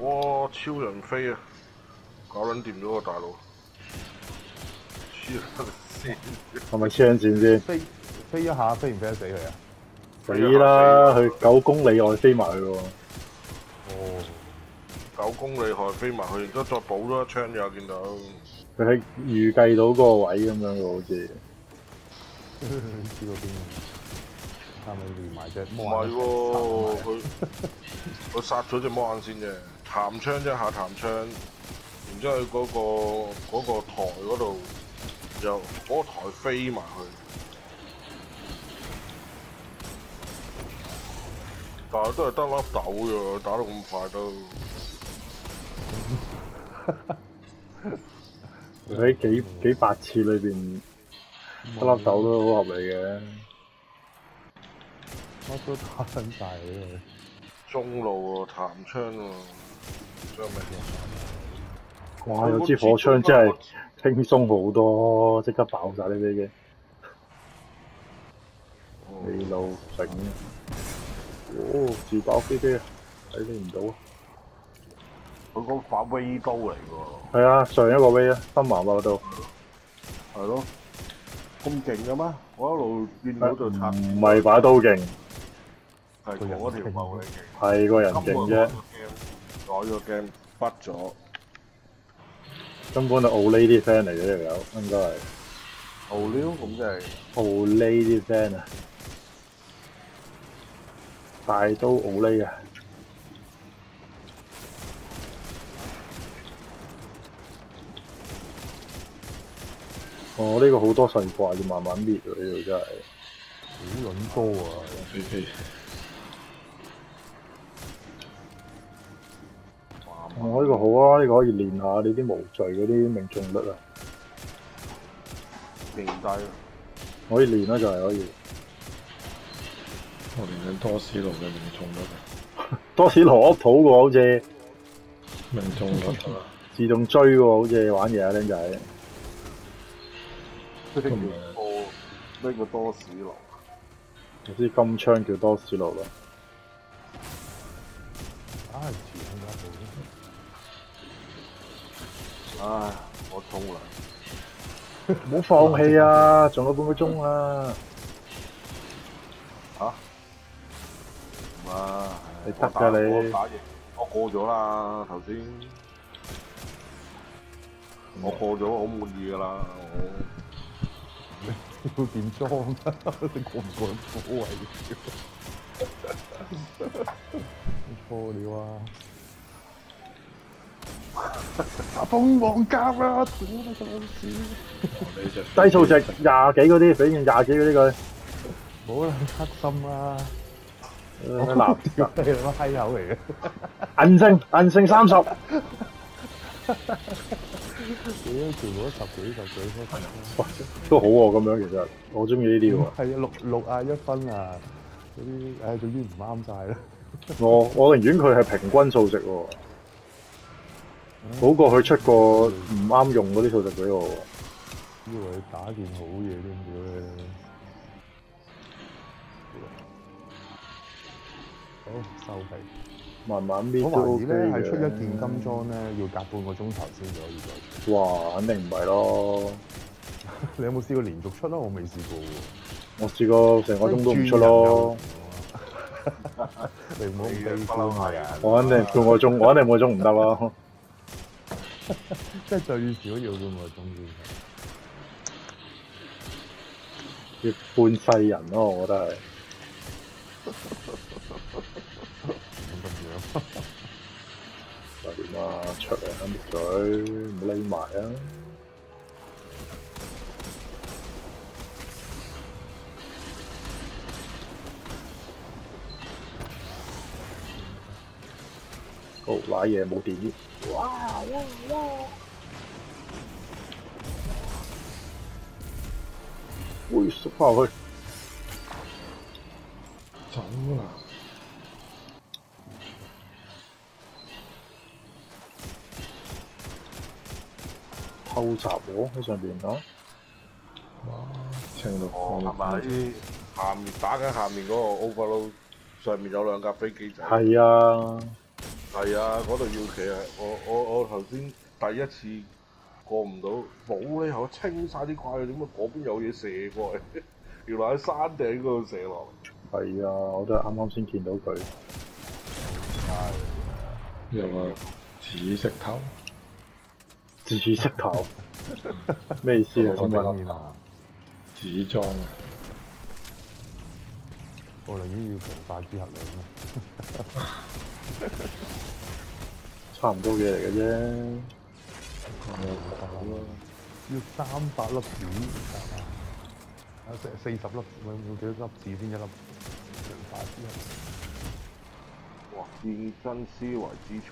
哇！超人飛啊，搞撚掂咗個大佬，黐撚線。係咪黐緊線先？飛飛一下，飛唔飛得死佢啊？死啦！佢九公里外飛埋去喎。哦，九公里外飛埋去，然之後再補多一槍又見到。佢喺預計到嗰個位咁樣嘅，好似。知道邊？係咪連埋隻唔魔係喎，佢佢殺咗隻魔眼先啫，彈槍一下彈槍，然之後佢嗰、個嗰、個台嗰度又嗰、個台飛埋去，但係都係得粒豆啫，打到咁快都。佢喺幾幾百次裏邊，得粒豆都好合理嘅。乜都打緊晒嘅。中路喎，彈槍喎，哇！有支火槍真係輕鬆好多，即刻爆晒啲飛機。你路整，哦，自爆飛機啊！睇你唔到啊！佢嗰把威刀嚟喎。係啊，上一個 V 啊，深藍嗰度。係咯，咁勁嘅咩？我一路見到就拆，唔係把刀勁，係嗰條茂嚟嘅。係個人勁啫。改咗 game，畢咗。根本就奧呢啲 friend 嚟嘅條友，應該係豪撩咁即係奧呢啲 friend 啊，大刀奧呢啊！哦，呢、個好多神怪要慢慢搣喎，呢度真係。好撚多啊！哦，呢、個好啊，呢、個可以練下你啲無罪嗰啲命中率啊，勁低。可以練啦就係可以。我練緊多士路嘅命中率，多士羅屋土喎，好似命中率啊，自動追喎，好似玩嘢啊，僆仔。呢個多，呢個多士路。有支金槍叫多士路啦。唉，唉，我沖涼。唔好放棄啊！仲有半個鐘啊！嚇？唔啊！你得㗎你我打贏，我過咗啦頭先。我過咗，好滿意㗎啦。要件裝啊！你過唔過得火位？錯了啊！打瘋王甲啊！屌你個老屎！低數值廿幾嗰啲，俾件廿幾嗰啲佢。冇啦，黑心啦！誒嗱，屌你乜閪口嚟嘅？銀性銀性三十，屌，全部都十幾十幾分。哇都好喎咁樣其實，我中意呢啲喎。係啊，六六啊一分啊！嗰啲唉，總之唔啱晒啦。我我寧願佢係平均數值喎，好過佢出個唔啱用嗰啲數值俾我喎。以為你打件好嘢添，屌你！好收皮。慢慢搣我都 OK 疑咧係出一。件金裝咧，要隔半個鐘頭先至可以再出。哇，肯定唔係咯。你有冇試過連續出啊？我未試過喎。我試過成個鐘都唔出咯。你唔好咁悲觀啊！我肯定半個鐘，我肯定半個鐘唔得咯。即係最少要半個鐘先。要半世人咯，我覺得係。咁樣。就點啊？出嚟啊！搣嘴，唔好匿埋啊！好，賴嘢冇電啲。喂，縮翻落去。走啦！偷襲我喺上邊啊！清到哦，係咪喺下面打緊下面嗰個 overload 上面有兩架飛機仔？係啊，係啊，嗰度要企啊！我我我頭先第一次過唔到，冇咧，我清晒啲怪，點解嗰邊有嘢射過嚟？原來喺山頂嗰度射落嚟。係啊，我都係啱啱先見到佢。有個紫色頭，紫色頭 咩意思啊？我咁啊，對面啊，紫裝啊！我寧願要強化之核嚟差唔多嘢嚟嘅啫。咩？要三百粒子啊！四四十粒，有冇幾多粒子先一粒強化之核？哇！戰爭思維之錘，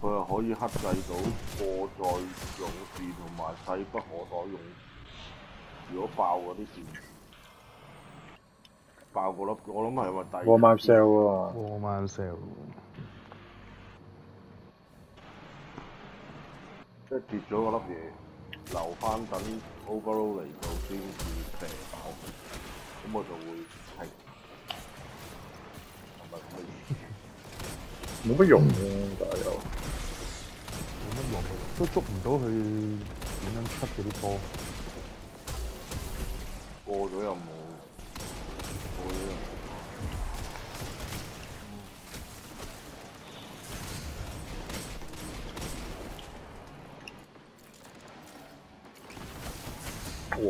佢係可以克制到過載勇士同埋勢不可擋勇。如果爆嗰啲戰，爆個粒，我諗係咪第 a Cell 啊嘛，War Man Cell 即係跌咗個粒嘢，留翻等 Overload 嚟到先至射爆，咁我就會停。係咪咁嘅意思？冇乜用嘅，但係又冇乜用，都捉唔到佢點樣出嗰啲波。過咗又冇，過咗又冇。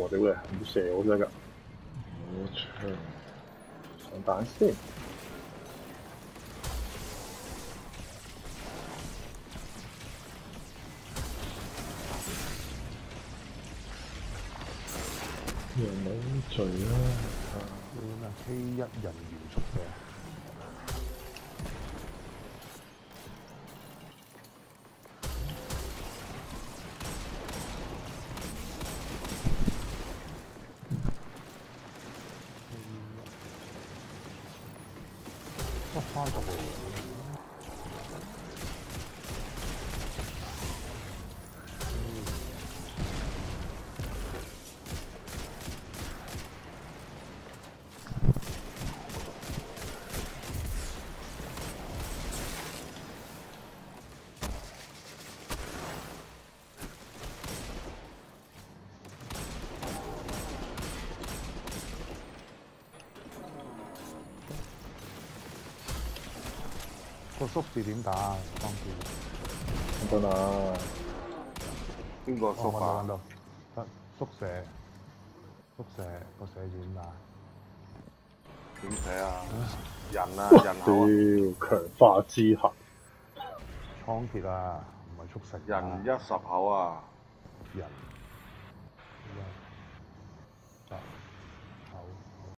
哇屌你，唔射我真㗎，好槍，上彈先。又冇罪啦！叫咩？K 一人元速嘅。得翻十個。個縮字點打啊？當時等等啊，邊個哦縮啊揾？到揾到，得縮射，縮射個射字點打？點寫啊？人啊，人屌口啊，強化之核，倉頡啊，唔係速成啊。人一十口啊！人